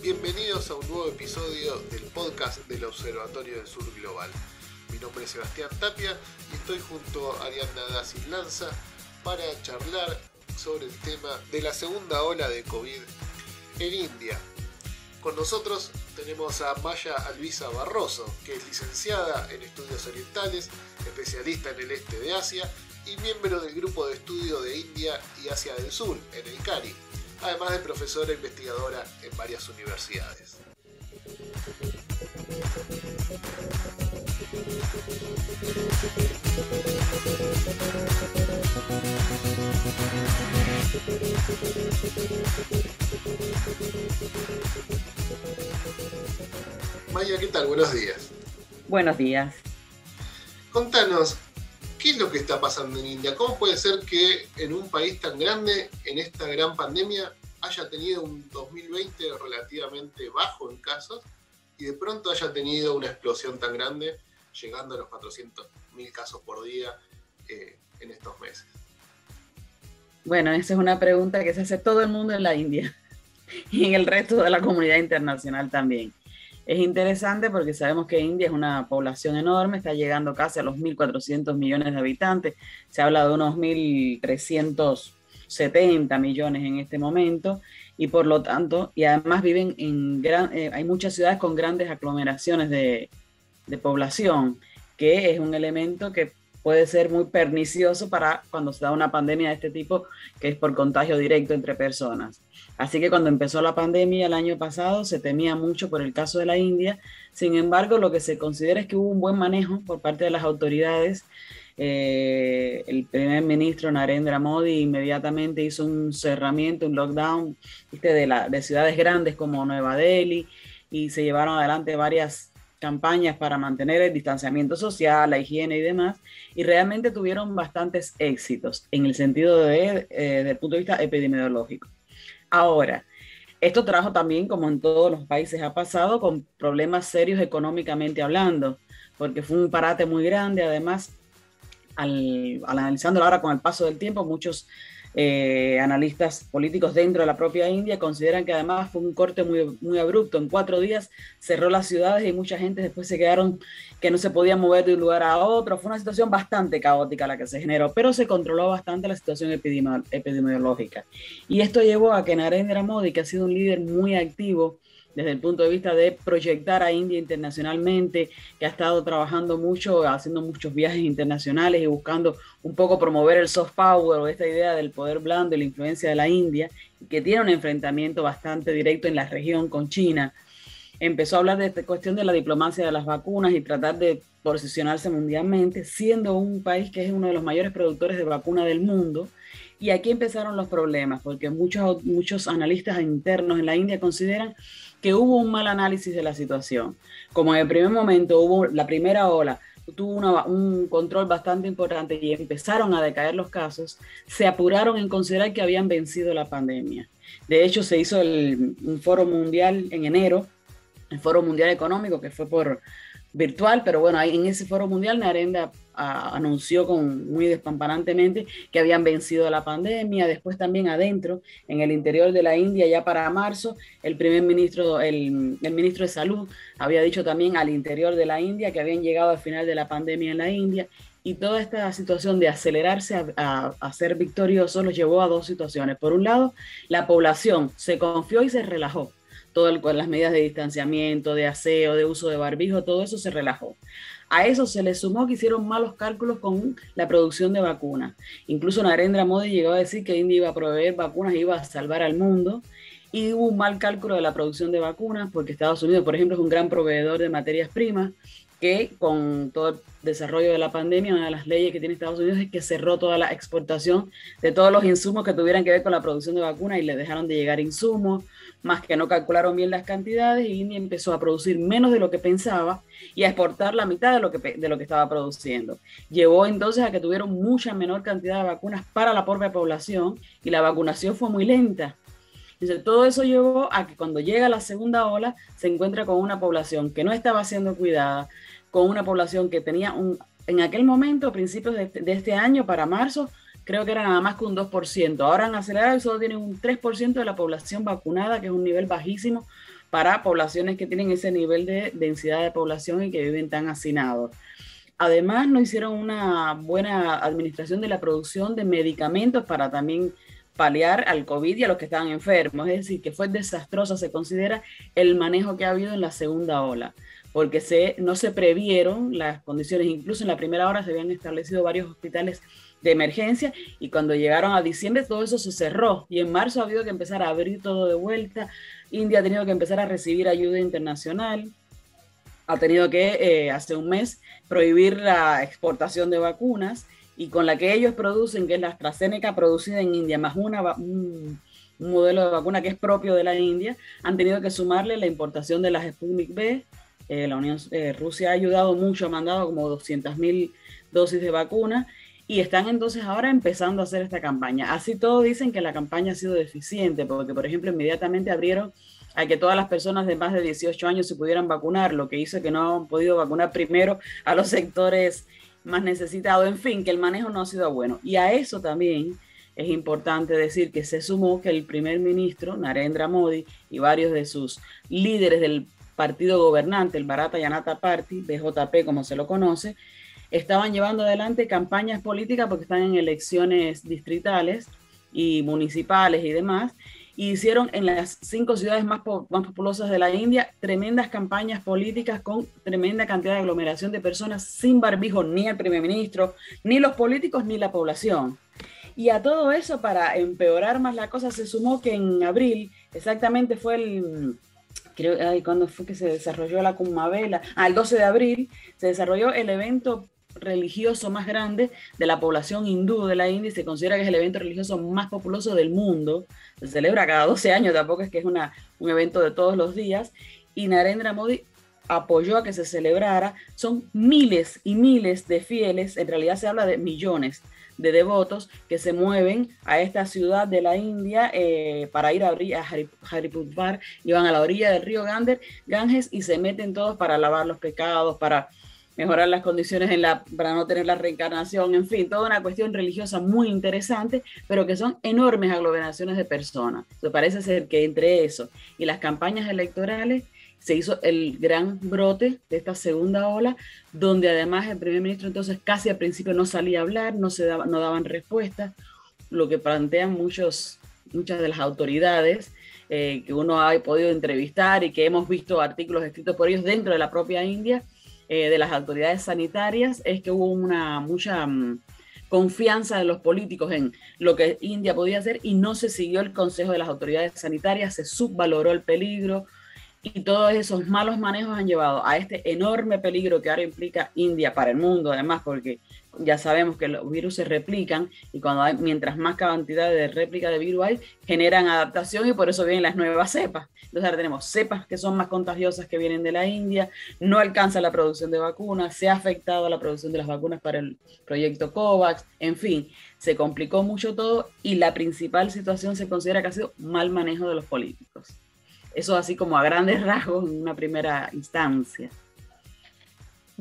Bienvenidos a un nuevo episodio del podcast del Observatorio del Sur Global. Mi nombre es Sebastián Tapia y estoy junto a Ariadna Dacil Lanza para charlar sobre el tema de la segunda ola de COVID en India. Con nosotros tenemos a Maya Alvisa Barroso, que es licenciada en estudios orientales, especialista en el este de Asia y miembro del grupo de estudio de India y Asia del Sur, en el CARI, además de profesora investigadora en varias universidades. Maya, ¿qué tal? Buenos días. Buenos días. Contanos, ¿qué es lo que está pasando en India? ¿Cómo puede ser que en un país tan grande, en esta gran pandemia, haya tenido un 2020 relativamente bajo en casos y de pronto haya tenido una explosión tan grande, llegando a los 400.000 casos por día eh, en estos meses? Bueno, esa es una pregunta que se hace todo el mundo en la India y en el resto de la comunidad internacional también. Es interesante porque sabemos que India es una población enorme, está llegando casi a los 1.400 millones de habitantes, se habla de unos 1.370 millones en este momento, y por lo tanto, y además viven en gran, eh, hay muchas ciudades con grandes aglomeraciones de, de población, que es un elemento que puede ser muy pernicioso para cuando se da una pandemia de este tipo, que es por contagio directo entre personas. Así que cuando empezó la pandemia el año pasado se temía mucho por el caso de la India. Sin embargo, lo que se considera es que hubo un buen manejo por parte de las autoridades. Eh, el primer ministro Narendra Modi inmediatamente hizo un cerramiento, un lockdown De, la, de ciudades grandes como Nueva Delhi y se llevaron adelante varias campañas para mantener el distanciamiento social, la higiene y demás, y realmente tuvieron bastantes éxitos en el sentido de, eh, punto de vista epidemiológico. Ahora, esto trajo también, como en todos los países ha pasado, con problemas serios económicamente hablando, porque fue un parate muy grande, además, al, al analizándolo ahora con el paso del tiempo, muchos eh, analistas políticos dentro de la propia India consideran que además fue un corte muy, muy abrupto. En cuatro días cerró las ciudades y mucha gente después se quedaron que no se podían mover de un lugar a otro. Fue una situación bastante caótica la que se generó, pero se controló bastante la situación epidemiológica. Y esto llevó a que Narendra Modi, que ha sido un líder muy activo, desde el punto de vista de proyectar a India internacionalmente, que ha estado trabajando mucho, haciendo muchos viajes internacionales y buscando un poco promover el soft power o esta idea del poder blando y la influencia de la India, que tiene un enfrentamiento bastante directo en la región con China. Empezó a hablar de esta cuestión de la diplomacia de las vacunas y tratar de posicionarse mundialmente, siendo un país que es uno de los mayores productores de vacunas del mundo. Y aquí empezaron los problemas, porque muchos, muchos analistas internos en la India consideran que hubo un mal análisis de la situación. Como en el primer momento hubo la primera ola, tuvo un control bastante importante y empezaron a decaer los casos, se apuraron en considerar que habían vencido la pandemia. De hecho, se hizo el, un foro mundial en enero, el Foro Mundial Económico, que fue por virtual, pero bueno, en ese foro mundial Narendra anunció con, muy despampanantemente que habían vencido la pandemia. Después también adentro, en el interior de la India, ya para marzo, el primer ministro, el, ministro de Salud había dicho también al interior de la India que habían llegado al final de la pandemia en la India. Y toda esta situación de acelerarse a ser victorioso los llevó a dos situaciones. Por un lado, la población se confió y se relajó todas las medidas de distanciamiento, de aseo, de uso de barbijo, todo eso se relajó. A eso se le sumó que hicieron malos cálculos con la producción de vacunas. Incluso Narendra Modi llegó a decir que India iba a proveer vacunas y iba a salvar al mundo. Y hubo un mal cálculo de la producción de vacunas, porque Estados Unidos, por ejemplo, es un gran proveedor de materias primas, que con todo el desarrollo de la pandemia, una de las leyes que tiene Estados Unidos es que cerró toda la exportación de todos los insumos que tuvieran que ver con la producción de vacunas y le dejaron de llegar insumos más que no calcularon bien las cantidades y India empezó a producir menos de lo que pensaba y a exportar la mitad de lo que, de lo que estaba produciendo. Llevó entonces a que tuvieron mucha menor cantidad de vacunas para la propia población y la vacunación fue muy lenta. Entonces, todo eso llevó a que cuando llega la segunda ola se encuentra con una población que no estaba siendo cuidada, con una población que tenía un en aquel momento, a principios de, de este año, para marzo, creo que era nada más que un 2%. Ahora han acelerado solo tienen un 3% de la población vacunada, que es un nivel bajísimo para poblaciones que tienen ese nivel de densidad de población y que viven tan hacinados. Además, no hicieron una buena administración de la producción de medicamentos para también paliar al COVID y a los que estaban enfermos. Es decir, que fue desastrosa, se considera, el manejo que ha habido en la segunda ola, porque se, no se previeron las condiciones. Incluso en la primera hora se habían establecido varios hospitales de emergencia y cuando llegaron a diciembre todo eso se cerró y en marzo ha habido que empezar a abrir todo de vuelta. India ha tenido que empezar a recibir ayuda internacional, ha tenido que eh, hace un mes prohibir la exportación de vacunas y con la que ellos producen, que es la AstraZeneca producida en India, más una, un, modelo de vacuna que es propio de la India, han tenido que sumarle la importación de las Sputnik B. Eh, la Unión eh, Rusia ha ayudado mucho, ha mandado como 200.000 dosis de vacuna y están entonces ahora empezando a hacer esta campaña. Así todos dicen que la campaña ha sido deficiente, porque por ejemplo inmediatamente abrieron a que todas las personas de más de 18 años se pudieran vacunar, lo que hizo que no han podido vacunar primero a los sectores más necesitados, en fin, que el manejo no ha sido bueno. Y a eso también es importante decir que se sumó que el primer ministro, Narendra Modi, y varios de sus líderes del partido gobernante, el Bharata Janata Party, BJP como se lo conoce, estaban llevando adelante campañas políticas porque están en elecciones distritales y municipales y demás, y hicieron en las cinco ciudades más, populosas de la India tremendas campañas políticas con tremenda cantidad de aglomeración de personas sin barbijo, ni el primer ministro, ni los políticos, ni la población. Y a todo eso, para empeorar más la cosa, se sumó que en abril, exactamente fue el, creo, ay, ¿cuándo fue que se desarrolló la Kumbh Ah, el 12 de abril, se desarrolló el evento religioso más grande de la población hindú de la India y se considera que es el evento religioso más populoso del mundo. Se celebra cada 12 años, tampoco es que es una, un evento de todos los días. Y Narendra Modi apoyó a que se celebrara. Son miles y miles de fieles, en realidad se habla de millones de devotos que se mueven a esta ciudad de la India eh, para ir a, a Hariputvar y van a la orilla del río Ganges y se meten todos para lavar los pecados, para mejorar las condiciones para no tener la reencarnación, en fin, toda una cuestión religiosa muy interesante, pero que son enormes aglomeraciones de personas. Me parece ser que entre eso y las campañas electorales se hizo el gran brote de esta segunda ola, donde además el primer ministro entonces casi al principio no salía a hablar, no, se daba, no daban respuestas, lo que plantean muchos, muchas de las autoridades eh, que uno ha podido entrevistar y que hemos visto artículos escritos por ellos dentro de la propia India, eh, de las autoridades sanitarias es que hubo una mucha mm, confianza de los políticos en lo que India podía hacer y no se siguió el consejo de las autoridades sanitarias, se subvaloró el peligro, y todos esos malos manejos han llevado a este enorme peligro que ahora implica India para el mundo, además, porque ya sabemos que los virus se replican y cuando hay, mientras más cantidad de réplica de virus hay, generan adaptación y por eso vienen las nuevas cepas. Entonces ahora tenemos cepas que son más contagiosas que vienen de la India, no alcanza la producción de vacunas, se ha afectado la producción de las vacunas para el proyecto COVAX, en fin, se complicó mucho todo y la principal situación se considera que ha sido mal manejo de los políticos. Eso así como a grandes rasgos en una primera instancia.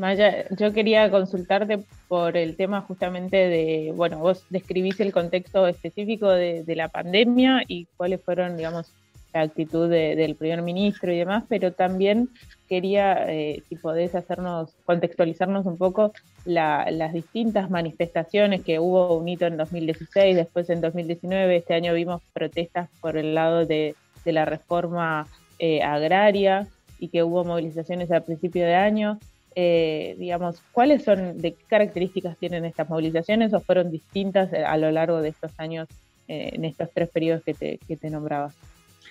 Maya, yo quería consultarte por el tema justamente de, bueno, vos describís el contexto específico de, la pandemia y cuáles fueron, digamos, la actitud del primer ministro y demás, pero también quería, eh, si podés hacernos, contextualizarnos un poco las distintas manifestaciones que hubo un hito en 2016, después en 2019, este año vimos protestas por el lado de de la reforma eh, agraria y que hubo movilizaciones al principio de año. Eh, digamos, ¿cuáles son, de qué características tienen estas movilizaciones o fueron distintas eh, a lo largo de estos años en estos tres periodos que te, que te nombraba?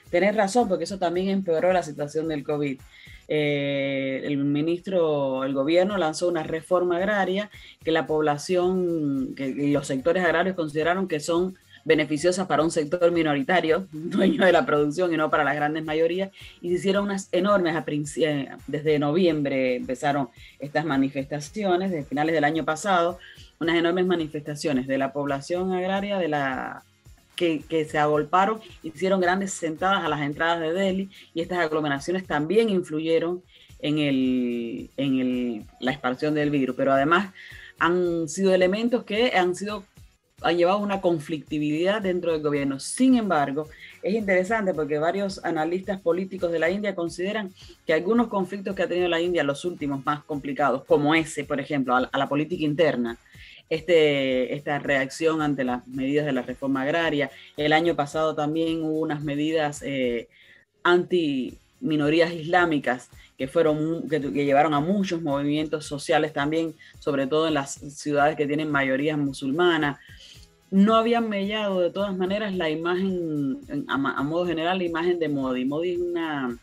Tenés razón, porque eso también empeoró la situación del COVID. el ministro, el gobierno lanzó una reforma agraria que la población, que los sectores agrarios consideraron que son beneficiosas para un sector minoritario, dueño de la producción y no para las grandes mayorías, y se hicieron unas enormes, eh, desde noviembre empezaron estas manifestaciones, desde finales del año pasado, unas enormes manifestaciones de la población agraria, de la que, que, se agolparon, hicieron grandes sentadas a las entradas de Delhi y estas aglomeraciones también influyeron en, el, en el, la expansión del virus, pero además han sido elementos que han sido han llevado una conflictividad dentro del gobierno. Sin embargo, es interesante porque varios analistas políticos de la India consideran que algunos conflictos que ha tenido la India, los últimos más complicados, como ese, por ejemplo, a, la política interna, este, esta reacción ante las medidas de la reforma agraria. El año pasado también hubo unas medidas eh, anti minorías islámicas que fueron que, llevaron a muchos movimientos sociales también, sobre todo en las ciudades que tienen mayorías musulmanas no habían mellado de todas maneras la imagen, a, modo general, la imagen de Modi. Modi es una,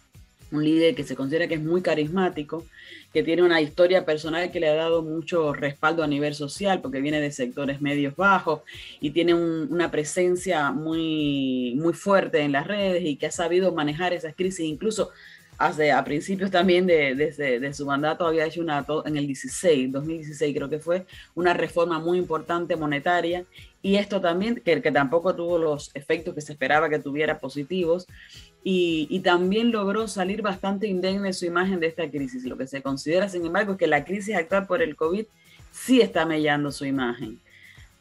un líder que se considera que es muy carismático, que tiene una historia personal que le ha dado mucho respaldo a nivel social, porque viene de sectores medios bajos y tiene una presencia muy, muy fuerte en las redes y que ha sabido manejar esas crisis, incluso hace, a principios también de, de, su mandato había hecho una, en el 16, 2016 creo que fue, una reforma muy importante monetaria. Y esto también, que, que tampoco tuvo los efectos que se esperaba que tuviera positivos, y, y, también logró salir bastante indemne su imagen de esta crisis. Lo que se considera, sin embargo, es que la crisis actual por el COVID sí está mellando su imagen,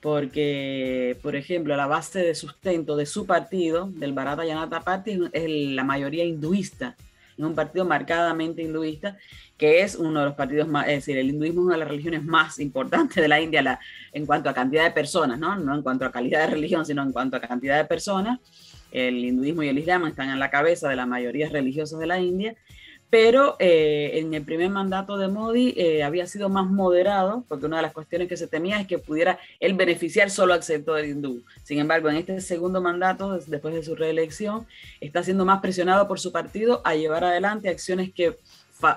porque, por ejemplo, la base de sustento de su partido, del Bharata Janata Party, es la mayoría hinduista, es un partido marcadamente hinduista, que es uno de los partidos más, es decir, el hinduismo es una de las religiones más importantes de la India en cuanto a cantidad de personas, ¿no? no en cuanto a calidad de religión, sino en cuanto a cantidad de personas. El hinduismo y el islam están en la cabeza de las mayorías religiosas de la India, pero eh, en el primer mandato de Modi eh, había sido más moderado, porque una de las cuestiones que se temía es que pudiera él beneficiar solo al sector hindú. Sin embargo, en este segundo mandato, después de su reelección, está siendo más presionado por su partido a llevar adelante acciones que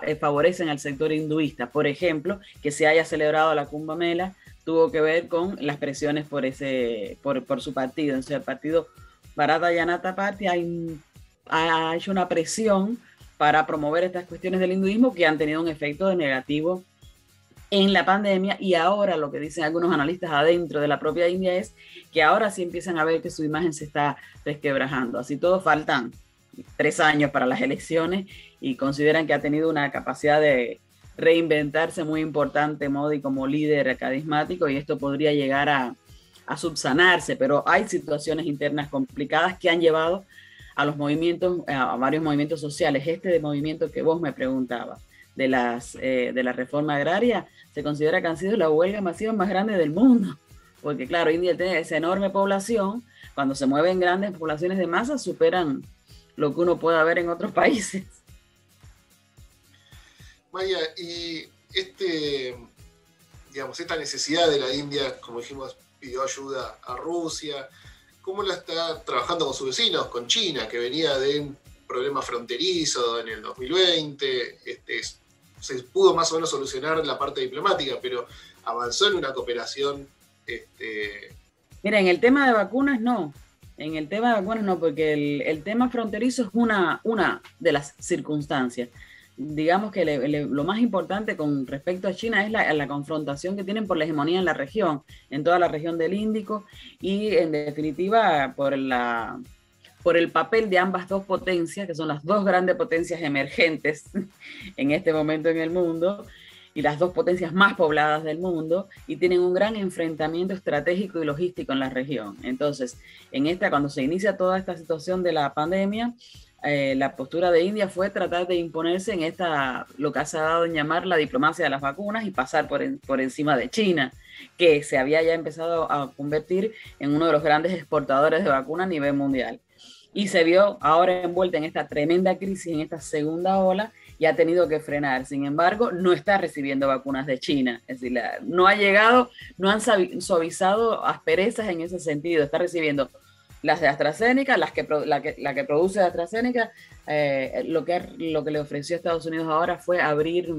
eh, favorecen al sector hinduista. Por ejemplo, que se haya celebrado la Kumbh Mela tuvo que ver con las presiones por, ese, por, por su partido. Entonces, el partido Bharata Janata Party ha, ha hecho una presión para promover estas cuestiones del hinduismo que han tenido un efecto negativo en la pandemia y ahora lo que dicen algunos analistas adentro de la propia India es que ahora sí empiezan a ver que su imagen se está resquebrajando. Así todo faltan tres años para las elecciones y consideran que ha tenido una capacidad de reinventarse muy importante Modi como líder carismático y esto podría llegar a, subsanarse, pero hay situaciones internas complicadas que han llevado a los movimientos, a varios movimientos sociales. Este de movimiento que vos me preguntabas, de, las, eh, de la reforma agraria, se considera que han sido la huelga masiva más grande del mundo, porque claro, India tiene esa enorme población, cuando se mueven grandes poblaciones de masa superan lo que uno pueda ver en otros países. Maya, y este, digamos, esta necesidad de la India, como dijimos, pidió ayuda a Rusia, ¿cómo la está trabajando con sus vecinos, con China, que venía de un problema fronterizo en el 2020? Este, se pudo más o menos solucionar la parte diplomática, pero avanzó en una cooperación. Este... Mira, en el tema de vacunas no. En el tema de vacunas no, porque el, el tema fronterizo es una, una de las circunstancias digamos que lo más importante con respecto a China es la, confrontación que tienen por la hegemonía en la región, en toda la región del Índico y en definitiva por, la, por el papel de ambas dos potencias, que son las dos grandes potencias emergentes en este momento en el mundo y las dos potencias más pobladas del mundo y tienen un gran enfrentamiento estratégico y logístico en la región. Entonces, en esta, cuando se inicia toda esta situación de la pandemia, eh, la postura de India fue tratar de imponerse en esta, lo que se ha dado en llamar la diplomacia de las vacunas y pasar por, por encima de China, que se había ya empezado a convertir en uno de los grandes exportadores de vacunas a nivel mundial. Y se vio ahora envuelta en esta tremenda crisis, en esta segunda ola, y ha tenido que frenar. Sin embargo, no está recibiendo vacunas de China. Es decir, no ha llegado, no han suavizado asperezas en ese sentido. Está recibiendo las de AstraZeneca, las que, la, que, la que produce AstraZeneca, eh, lo, que, lo que le ofreció a Estados Unidos ahora fue abrir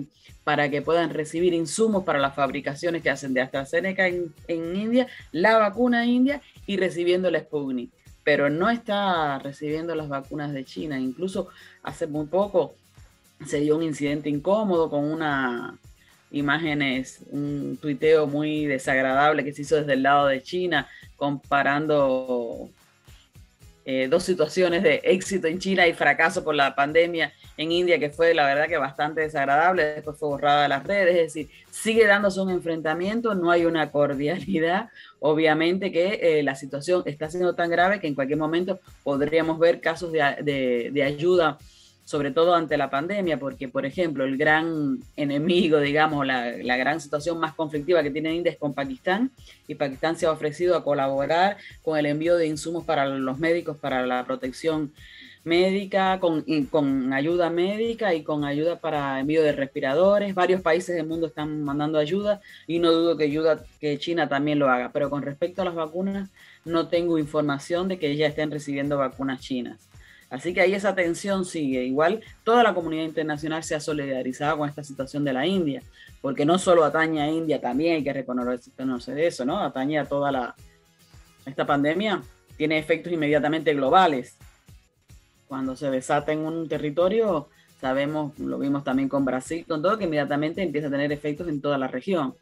para que puedan recibir insumos para las fabricaciones que hacen de AstraZeneca en, en India, la vacuna india y recibiendo la Sputnik. Pero no está recibiendo las vacunas de China. Incluso hace muy poco se dio un incidente incómodo con una imágenes, un tuiteo muy desagradable que se hizo desde el lado de China, comparando eh, dos situaciones de éxito en China y fracaso por la pandemia en India, que fue la verdad que bastante desagradable, después fue borrada de las redes, es decir, sigue dándose un enfrentamiento, no hay una cordialidad, obviamente que eh, la situación está siendo tan grave que en cualquier momento podríamos ver casos de, de ayuda sobre todo ante la pandemia, porque, por ejemplo, el gran enemigo, digamos, la, la, gran situación más conflictiva que tiene India es con Pakistán, y Pakistán se ha ofrecido a colaborar con el envío de insumos para los médicos, para la protección médica, con, con ayuda médica y con ayuda para envío de respiradores. Varios países del mundo están mandando ayuda y no dudo que, ayuda, que China también lo haga. Pero con respecto a las vacunas, no tengo información de que ya estén recibiendo vacunas chinas. Así que ahí esa tensión sigue. Igual toda la comunidad internacional se ha solidarizado con esta situación de la India, porque no solo atañe a India, también hay que reconocer eso, ¿no? Atañe a toda la... Esta pandemia tiene efectos inmediatamente globales. Cuando se desata en un territorio, sabemos, lo vimos también con Brasil, con todo, que inmediatamente empieza a tener efectos en toda la región.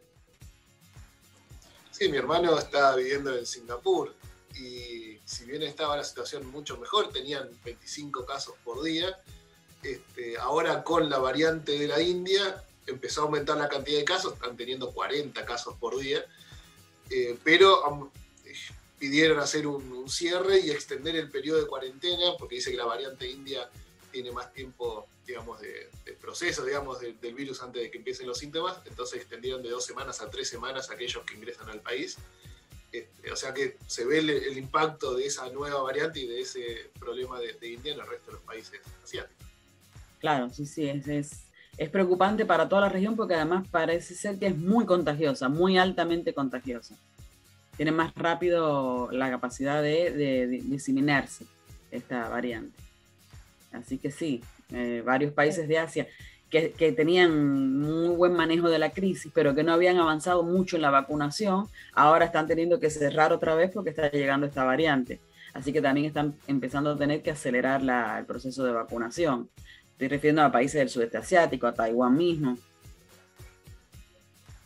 Sí, mi hermano está viviendo en Singapur y si bien estaba la situación mucho mejor, tenían 25 casos por día, este, ahora con la variante de la India empezó a aumentar la cantidad de casos, están teniendo 40 casos por día, eh, pero pidieron hacer un, cierre y extender el periodo de cuarentena, porque dice que la variante India tiene más tiempo, digamos, de, proceso, digamos, del virus antes de que empiecen los síntomas, entonces extendieron de dos semanas a tres semanas a aquellos que ingresan al país. Este, o sea que se ve el, impacto de esa nueva variante y de ese problema de, India en el resto de los países asiáticos. Claro, sí, sí, es, es, preocupante para toda la región porque además parece ser que es muy contagiosa, muy altamente contagiosa. Tiene más rápido la capacidad de, diseminarse esta variante. Así que sí, eh, varios países de Asia que, tenían muy buen manejo de la crisis, pero que no habían avanzado mucho en la vacunación, ahora están teniendo que cerrar otra vez porque está llegando esta variante. Así que también están empezando a tener que acelerar el proceso de vacunación. Estoy refiriendo a países del sudeste asiático, a Taiwán mismo.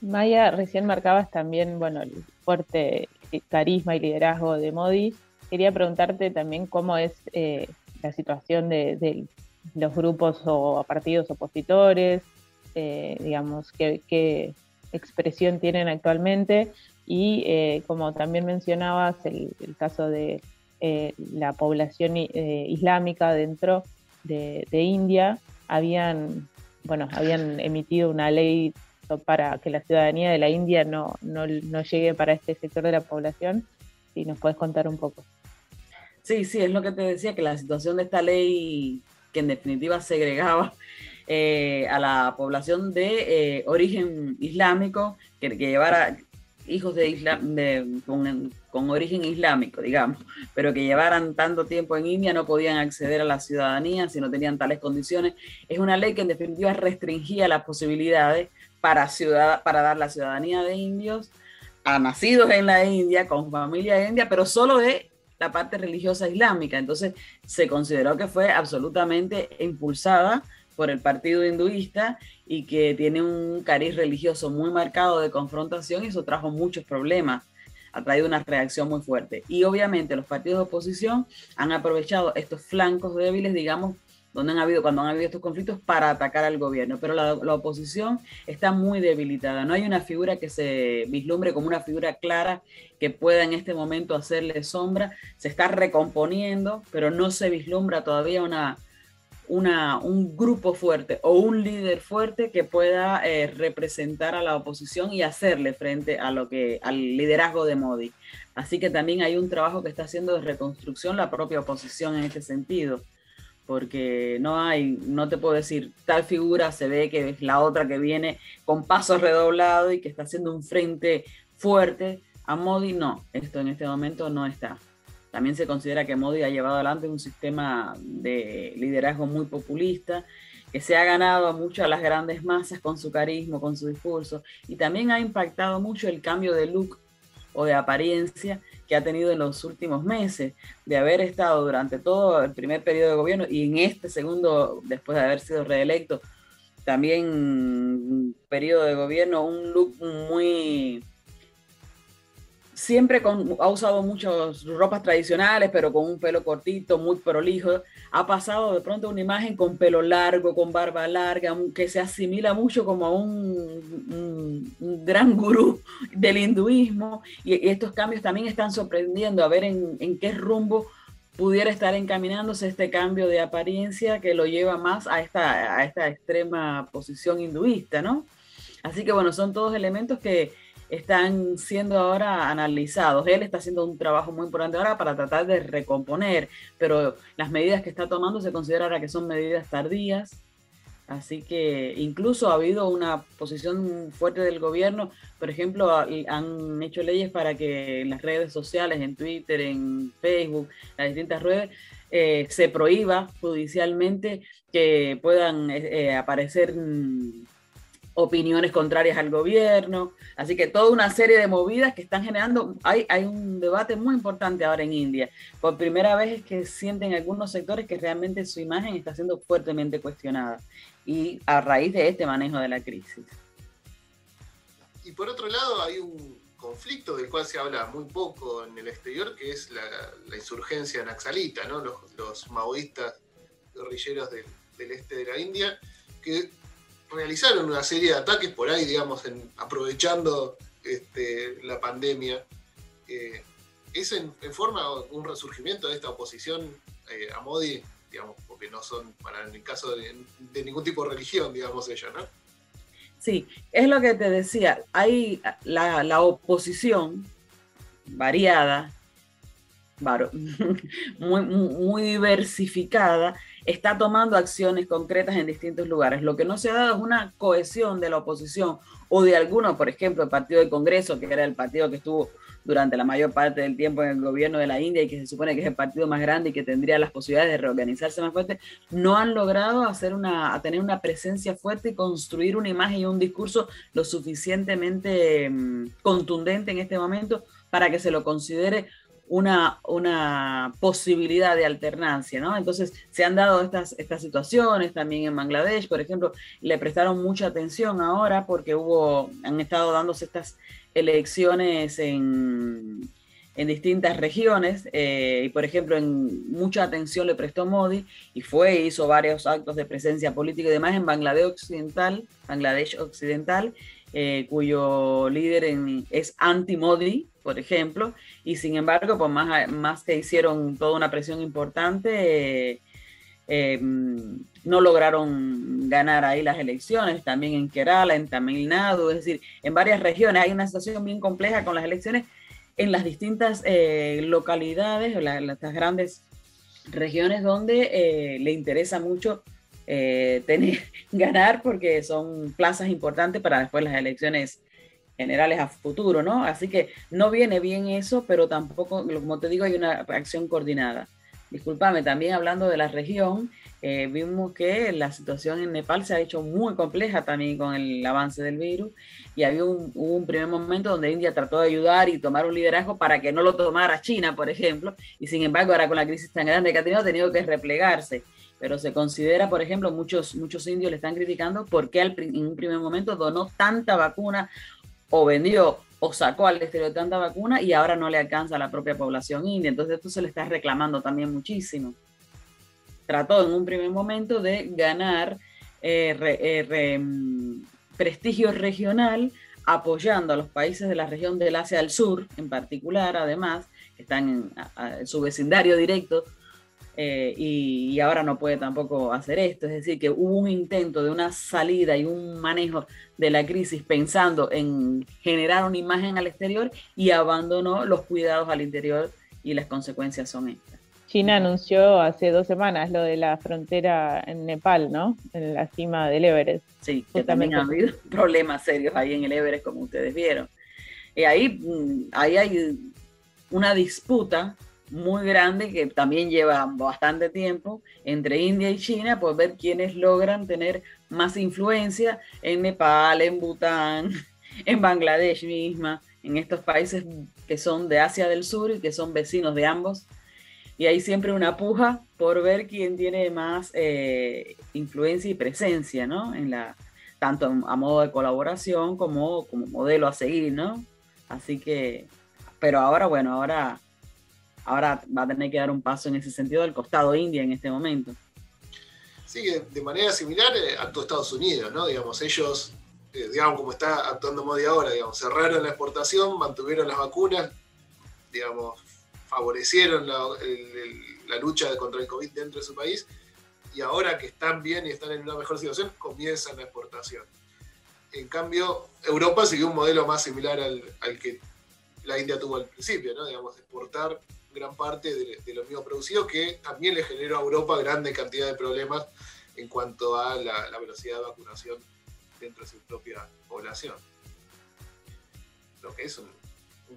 Maya, recién marcabas también, bueno, el fuerte carisma y liderazgo de Modi. Quería preguntarte también cómo es eh, la situación del los grupos o partidos opositores, eh, digamos, qué, expresión tienen actualmente y eh, como también mencionabas el, caso de eh, la población islámica dentro de, India, habían, bueno, habían emitido una ley para que la ciudadanía de la India no, no, no llegue para este sector de la población. Si nos puedes contar un poco. Sí, sí, es lo que te decía, que la situación de esta ley que en definitiva segregaba eh, a la población de eh, origen islámico, que, llevara hijos de, de con, origen islámico, digamos, pero que llevaran tanto tiempo en India no podían acceder a la ciudadanía si no tenían tales condiciones. Es una ley que en definitiva restringía las posibilidades para, ciudad, para dar la ciudadanía de indios a nacidos en la India, con familia india, pero solo de la parte religiosa islámica. Entonces se consideró que fue absolutamente impulsada por el partido hinduista y que tiene un cariz religioso muy marcado de confrontación y eso trajo muchos problemas, ha traído una reacción muy fuerte. Y obviamente los partidos de oposición han aprovechado estos flancos débiles, digamos, donde han habido, cuando han habido estos conflictos para atacar al gobierno. Pero la, oposición está muy debilitada. No hay una figura que se vislumbre como una figura clara que pueda en este momento hacerle sombra. Se está recomponiendo, pero no se vislumbra todavía una, una, un grupo fuerte o un líder fuerte que pueda eh, representar a la oposición y hacerle frente a lo que, al liderazgo de Modi. Así que también hay un trabajo que está haciendo de reconstrucción la propia oposición en este sentido porque no hay, no te puedo decir, tal figura se ve que es la otra que viene con pasos redoblados y que está haciendo un frente fuerte. A Modi no, esto en este momento no está. También se considera que Modi ha llevado adelante un sistema de liderazgo muy populista, que se ha ganado mucho a las grandes masas con su carisma, con su discurso, y también ha impactado mucho el cambio de look o de apariencia que ha tenido en los últimos meses, de haber estado durante todo el primer periodo de gobierno y en este segundo, después de haber sido reelecto, también periodo de gobierno, un look muy siempre ha usado muchas ropas tradicionales, pero con un pelo cortito, muy prolijo. Ha pasado de pronto una imagen con pelo largo, con barba larga, que se asimila mucho como a un, gran gurú del hinduismo. Y, estos cambios también están sorprendiendo a ver en, en qué rumbo pudiera estar encaminándose este cambio de apariencia que lo lleva más a esta, a esta extrema posición hinduista, ¿no? Así que bueno, son todos elementos que están siendo ahora analizados. Él está haciendo un trabajo muy importante ahora para tratar de recomponer, pero las medidas que está tomando se considera que son medidas tardías. Así que incluso ha habido una posición fuerte del gobierno. Por ejemplo, han hecho leyes para que en las redes sociales, en Twitter, en Facebook, las distintas redes, eh, se prohíba judicialmente que puedan eh, eh, aparecer mm, opiniones contrarias al gobierno. Así que toda una serie de movidas que están generando, hay, un debate muy importante ahora en India. Por primera vez es que sienten algunos sectores que realmente su imagen está siendo fuertemente cuestionada y a raíz de este manejo de la crisis. Y por otro lado hay un conflicto del cual se habla muy poco en el exterior, que es la, insurgencia naxalita, ¿no? los, los maoístas guerrilleros del, del este de la India, que realizaron una serie de ataques por ahí, digamos, en, aprovechando este, la pandemia. Eh, ¿Es en, forma un resurgimiento de esta oposición eh, a Modi, digamos, porque no son, para el caso de, ningún tipo de religión, digamos, ellos, ¿no? Sí, es lo que te decía, hay la, la oposición variada, muy, muy diversificada, está tomando acciones concretas en distintos lugares. Lo que no se ha dado es una cohesión de la oposición o de alguno, por ejemplo, el Partido del Congreso, que era el partido que estuvo durante la mayor parte del tiempo en el gobierno de la India y que se supone que es el partido más grande y que tendría las posibilidades de reorganizarse más fuerte, no han logrado hacer una, tener una presencia fuerte y construir una imagen y un discurso lo suficientemente mm, contundente en este momento para que se lo considere una, una posibilidad de alternancia, ¿no? Entonces se han dado estas, estas situaciones también en Bangladesh, por ejemplo, le prestaron mucha atención ahora porque hubo, han estado dándose estas elecciones en, en distintas regiones eh, y por ejemplo en mucha atención le prestó Modi y fue hizo varios actos de presencia política y demás en Bangladesh occidental Bangladesh occidental eh, cuyo líder es anti-Modi por ejemplo, y sin embargo, pues más, que hicieron toda una presión importante, eh, eh, no lograron ganar ahí las elecciones, también en Kerala, en Tamil Nadu, es decir, en varias regiones. Hay una situación bien compleja con las elecciones en las distintas eh, localidades, las grandes regiones donde le interesa mucho tener, ganar porque son plazas importantes para después las elecciones generales a futuro, ¿no? Así que no viene bien eso, pero tampoco, como te digo, hay una acción coordinada. Disculpame, también hablando de la región, eh, vimos que la situación en Nepal se ha hecho muy compleja también con el avance del virus y había un, hubo un primer momento donde India trató de ayudar y tomar un liderazgo para que no lo tomara China, por ejemplo, y sin embargo ahora con la crisis tan grande que ha tenido, ha tenido que replegarse pero se considera, por ejemplo, muchos, muchos indios le están criticando porque en un primer momento donó tanta vacuna o vendió o sacó al exterior tanta vacuna y ahora no le alcanza a la propia población india. Entonces esto se le está reclamando también muchísimo. Trató en un primer momento de ganar eh, eh, mm, prestigio regional apoyando a los países de la región del Asia del Sur, en particular, además, que están en su vecindario directo, eh, y, ahora no puede tampoco hacer esto. Es decir, que hubo un intento de una salida y un manejo de la crisis pensando en generar una imagen al exterior y abandonó los cuidados al interior y las consecuencias son estas. China anunció hace dos semanas lo de la frontera en Nepal, ¿no? En la cima del Everest. Sí, que también ha habido problemas serios ahí en el Everest, como ustedes vieron. Y ahí, mm, ahí hay una disputa muy grande que también lleva bastante tiempo entre India y China, por ver quiénes logran tener más influencia en Nepal, en Bután, en Bangladesh misma, en estos países que son de Asia del Sur y que son vecinos de ambos. Y hay siempre una puja por ver quién tiene más eh, influencia y presencia, ¿no? En la, tanto a modo de colaboración como como modelo a seguir, ¿no? Así que pero ahora, bueno, ahora, ahora va a tener que dar un paso en ese sentido al costado India en este momento. Sí, de manera similar eh, actuó Estados Unidos, ¿no? Digamos, ellos, eh, digamos, como está actuando Modi ahora, digamos, cerraron la exportación, mantuvieron las vacunas, digamos, favorecieron la, lucha contra el COVID dentro de su país, y ahora que están bien y están en una mejor situación, comienzan la exportación. En cambio, Europa siguió un modelo más similar al, al que la India tuvo al principio, ¿no? Digamos, exportar gran parte de, lo mismo producido, que también le generó a Europa grande cantidad de problemas en cuanto a la, velocidad de vacunación dentro de su propia población. Lo que es un,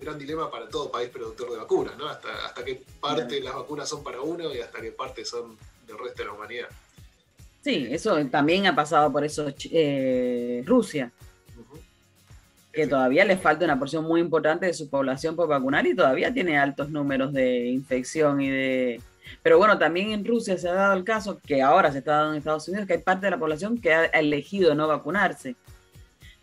gran dilema para todo país productor de vacunas, ¿no? Hasta, hasta qué parte las vacunas son para uno y hasta qué parte son del resto de la humanidad. Sí, eso también ha pasado por eso eh, Rusia que todavía le falta una porción muy importante de su población por vacunar y todavía tiene altos números de infección y de... Pero bueno, también en Rusia se ha dado el caso, que ahora se está dando en Estados Unidos, que hay parte de la población que ha elegido no vacunarse.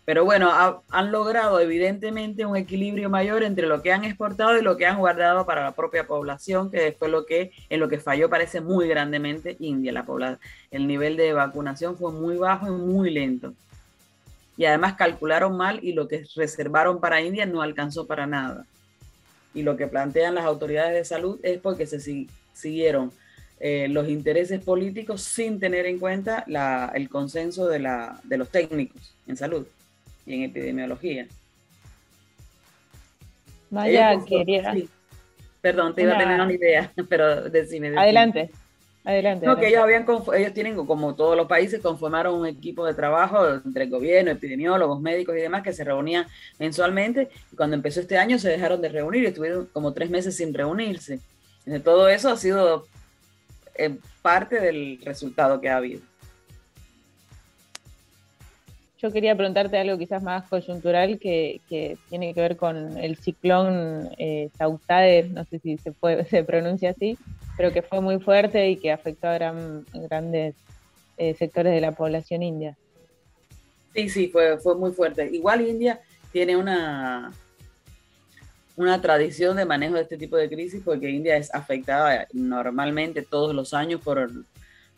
Pero bueno, han logrado evidentemente un equilibrio mayor entre lo que han exportado y lo que han guardado para la propia población, que fue lo que en lo que falló parece muy grandemente India. La el nivel de vacunación fue muy bajo y muy lento y además calcularon mal y lo que reservaron para India no alcanzó para nada. Y lo que plantean las autoridades de salud es porque se siguieron eh, los intereses políticos sin tener en cuenta el consenso de, la, de los técnicos en salud y en epidemiología. Vaya, quería. Perdón, te iba a tener una idea, pero decime. Adelante. Adelante. No, que ellos habían ellos tienen, como todos los países, conformaron un equipo de trabajo entre el gobierno, epidemiólogos, médicos y demás que se reunían mensualmente. Y cuando empezó este año se dejaron de reunir y estuvieron como tres meses sin reunirse. todo eso ha sido eh, parte del resultado que ha habido. Yo quería preguntarte algo quizás más coyuntural que, tiene que ver con el ciclón eh, Tautade, no sé si se, puede, se pronuncia así, pero que fue muy fuerte y que afectó a grandes eh, sectores de la población india. Sí, sí, fue, fue muy fuerte. Igual India tiene una, una tradición de manejo de este tipo de crisis porque India es afectada normalmente todos los años por,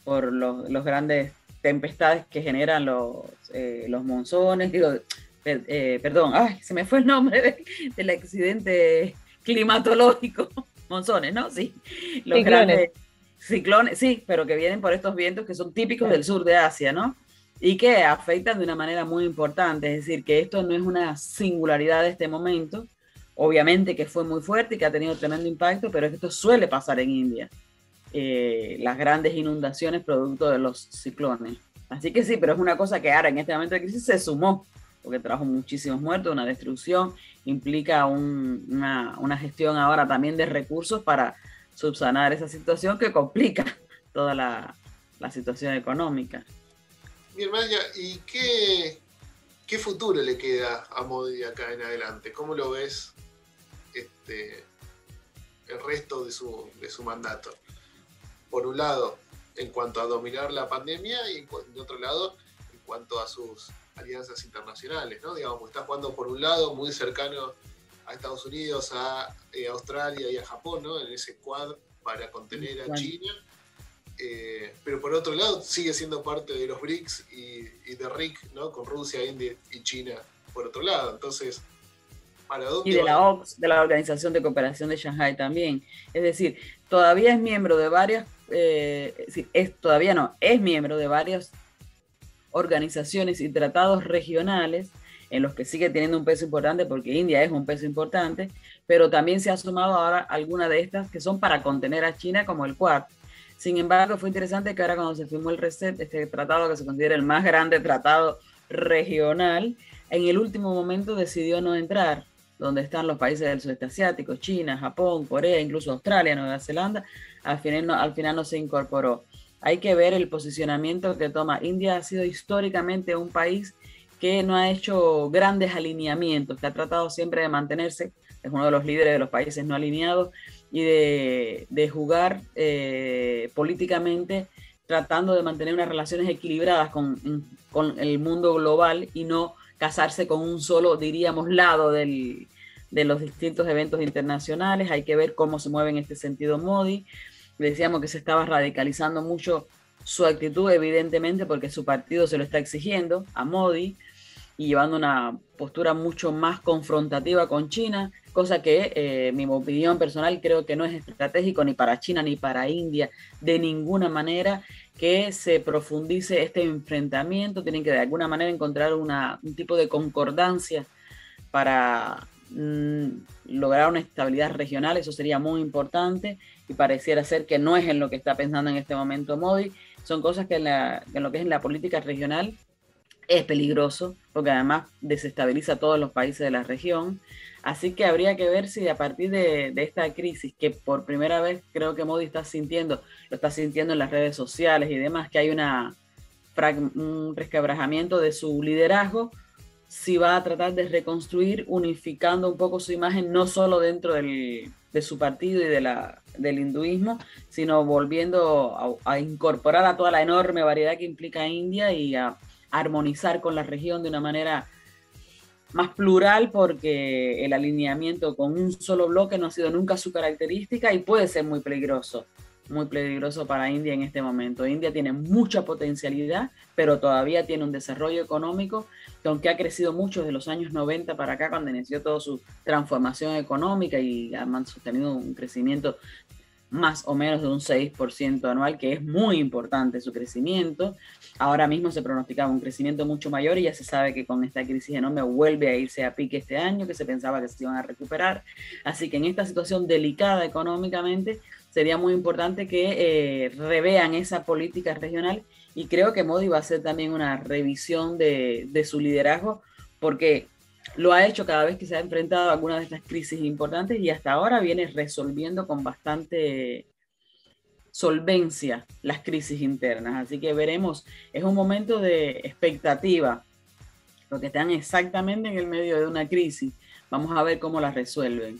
por los, grandes tempestades que generan los, eh, los monzones, digo, eh, perdón, ay, se me fue el nombre del accidente climatológico monzones, ¿no? Sí. Los grandes ciclones, sí, pero que vienen por estos vientos que son típicos del sur de Asia, ¿no? Y que afectan de una manera muy importante, es decir, que esto no es una singularidad de este momento, obviamente que fue muy fuerte y que ha tenido tremendo impacto, pero esto suele pasar en India, eh, las grandes inundaciones producto de los ciclones. Así que sí, pero es una cosa que ahora en este momento de crisis se sumó porque trajo muchísimos muertos, una destrucción, implica una, gestión ahora también de recursos para subsanar esa situación que complica toda la, situación económica. Bien, Maya, ¿y qué, qué futuro le queda a Modi acá en adelante? ¿Cómo lo ves este, el resto de su, de su mandato? Por un lado, en cuanto a dominar la pandemia y de otro lado, en cuanto a sus alianzas internacionales, ¿no? Digamos, está jugando por un lado muy cercano a Estados Unidos, a eh, Australia y a Japón, ¿no? En ese quad para contener a China. Eh, pero por otro lado sigue siendo parte de los BRICS y, de RIC, ¿no? Con Rusia, India y China por otro lado. Entonces, ¿para dónde Y de la OCS, de la Organización de Cooperación de Shanghai también. Es decir, todavía es miembro de varias, eh, es, todavía no, es miembro de varios organizaciones y tratados regionales en los que sigue teniendo un peso importante porque India es un peso importante, pero también se ha sumado ahora alguna de estas que son para contener a China como el Quad. Sin embargo, fue interesante que ahora cuando se firmó el RECET, este tratado que se considera el más grande tratado regional, en el último momento decidió no entrar, donde están los países del sudeste asiático, China, Japón, Corea, incluso Australia, Nueva Zelanda, al final al final no se incorporó hay que ver el posicionamiento que toma. India ha sido históricamente un país que no ha hecho grandes alineamientos, que ha tratado siempre de mantenerse, es uno de los líderes de los países no alineados, y de, jugar eh, políticamente tratando de mantener unas relaciones equilibradas con, el mundo global y no casarse con un solo, diríamos, lado del, de los distintos eventos internacionales, hay que ver cómo se mueve en este sentido Modi. Decíamos que se estaba radicalizando mucho su actitud, evidentemente, porque su partido se lo está exigiendo a Modi y llevando una postura mucho más confrontativa con China, cosa que, eh, mi opinión personal, creo que no es estratégico ni para China ni para India de ninguna manera que se profundice este enfrentamiento, tienen que de alguna manera encontrar una, un tipo de concordancia para mm, lograr una estabilidad regional, eso sería muy importante y pareciera ser que no es en lo que está pensando en este momento Modi, son cosas que en, lo que es en la política regional es peligroso, porque además desestabiliza a todos los países de la región. Así que habría que ver si a partir de, esta crisis, que por primera vez creo que Modi está sintiendo, lo está sintiendo en las redes sociales y demás, que hay una, un resquebrajamiento de su liderazgo, si va a tratar de reconstruir unificando un poco su imagen, no solo dentro de su partido y de la, del hinduismo, sino volviendo a, a, incorporar a toda la enorme variedad que implica India y a armonizar con la región de una manera más plural porque el alineamiento con un solo bloque no ha sido nunca su característica y puede ser muy peligroso, muy peligroso para India en este momento. India tiene mucha potencialidad, pero todavía tiene un desarrollo económico que aunque ha crecido mucho desde los años 90 para acá, cuando inició toda su transformación económica y ha sostenido un crecimiento más o menos de un 6% anual, que es muy importante su crecimiento. Ahora mismo se pronosticaba un crecimiento mucho mayor y ya se sabe que con esta crisis enorme vuelve a irse a pique este año, que se pensaba que se iban a recuperar. Así que en esta situación delicada económicamente, sería muy importante que eh, revean esa política regional y creo que Modi va a hacer también una revisión de, de su liderazgo, porque lo ha hecho cada vez que se ha enfrentado a alguna de estas crisis importantes y hasta ahora viene resolviendo con bastante solvencia las crisis internas. Así que veremos, es un momento de expectativa, porque están exactamente en el medio de una crisis. Vamos a ver cómo la resuelven.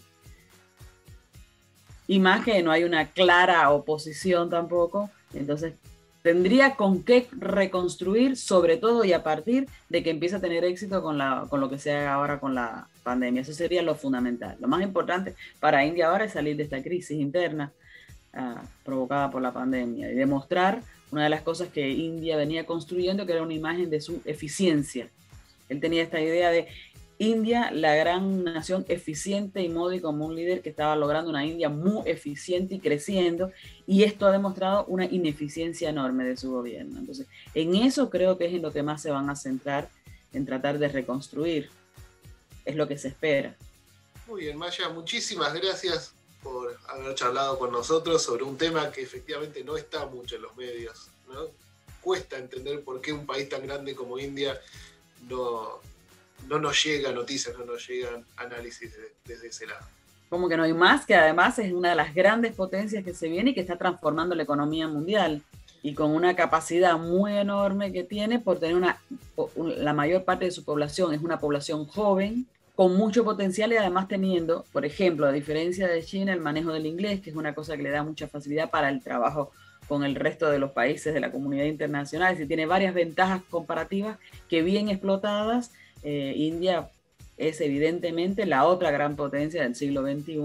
Y más que no hay una clara oposición tampoco, entonces tendría con qué reconstruir, sobre todo y a partir de que empiece a tener éxito con, la, con lo que se haga ahora con la pandemia. Eso sería lo fundamental. Lo más importante para India ahora es salir de esta crisis interna ah, provocada por la pandemia y demostrar una de las cosas que India venía construyendo, que era una imagen de su eficiencia. Él tenía esta idea de India, la gran nación eficiente y Modi como un líder que estaba logrando una India muy eficiente y creciendo, y esto ha demostrado una ineficiencia enorme de su gobierno. Entonces, en eso creo que es en lo que más se van a centrar, en tratar de reconstruir. Es lo que se espera. Muy bien, Maya, muchísimas gracias por haber charlado con nosotros sobre un tema que efectivamente no está mucho en los medios. Cuesta entender por qué un país tan grande como India no, no nos llega noticias, no nos llegan análisis desde ese lado. Como que no hay más, que además es una de las grandes potencias que se viene y que está transformando la economía mundial y con una capacidad muy enorme que tiene por tener una, la mayor parte de su población es una población joven, con mucho potencial y además teniendo, por ejemplo, a diferencia de China, el manejo del inglés, que es una cosa que le da mucha facilidad para el trabajo con el resto de los países de la comunidad internacional, y tiene varias ventajas comparativas que bien explotadas eh, India es evidentemente la otra gran potencia del siglo XXI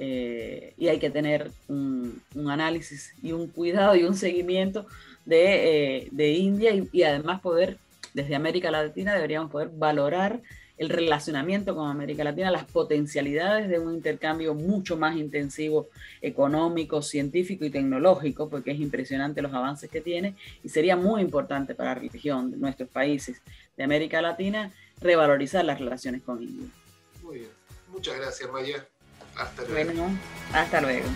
eh, y hay que tener un, análisis y un cuidado y un seguimiento de, eh, India y, además poder, desde América Latina, deberíamos poder valorar el relacionamiento con América Latina, las potencialidades de un intercambio mucho más intensivo económico, científico y tecnológico, porque es impresionante los avances que tiene y sería muy importante para la región de nuestros países de América Latina revalorizar las relaciones con India. Muy bien. Muchas gracias, Maya. Hasta luego. Bueno, hasta luego.